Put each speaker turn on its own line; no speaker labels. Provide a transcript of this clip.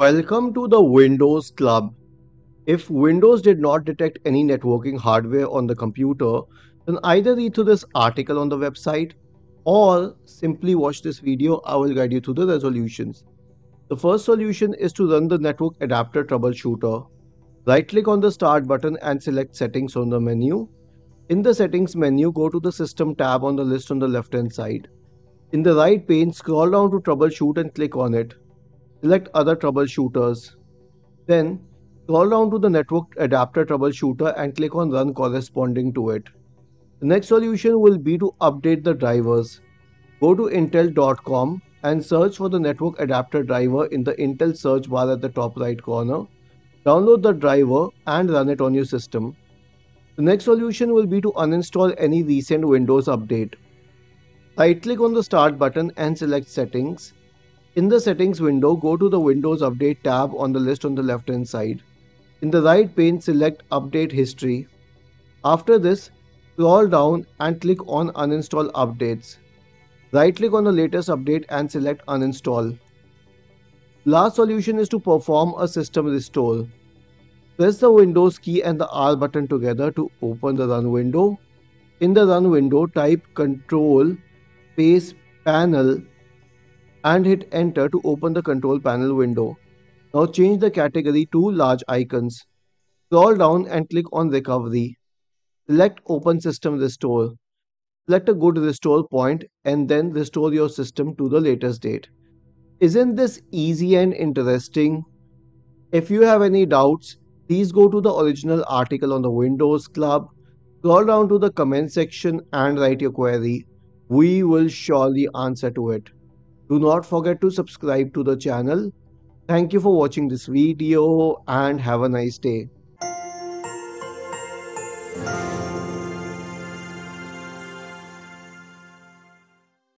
Welcome to the Windows Club. If Windows did not detect any networking hardware on the computer, then either read through this article on the website or simply watch this video. I will guide you through the resolutions. The first solution is to run the network adapter troubleshooter. Right click on the start button and select settings on the menu. In the settings menu, go to the system tab on the list on the left hand side. In the right pane, scroll down to troubleshoot and click on it. Select other troubleshooters. Then scroll down to the network adapter troubleshooter and click on run corresponding to it. The next solution will be to update the drivers. Go to intel.com and search for the network adapter driver in the Intel search bar at the top right corner. Download the driver and run it on your system. The next solution will be to uninstall any recent Windows update. Right click on the start button and select settings. In the settings window, go to the Windows Update tab on the list on the left hand side. In the right pane, select Update History. After this, scroll down and click on Uninstall Updates. Right click on the latest update and select Uninstall. Last solution is to perform a system restore. Press the Windows key and the R button together to open the Run window. In the Run window, type Control space Panel and hit enter to open the control panel window. Now change the category to large icons. Scroll down and click on recovery. Select open system restore. Select a good restore point and then restore your system to the latest date. Isn't this easy and interesting? If you have any doubts, please go to the original article on the Windows Club, scroll down to the comment section and write your query. We will surely answer to it. Do not forget to subscribe to the channel. Thank you for watching this video and have a nice day.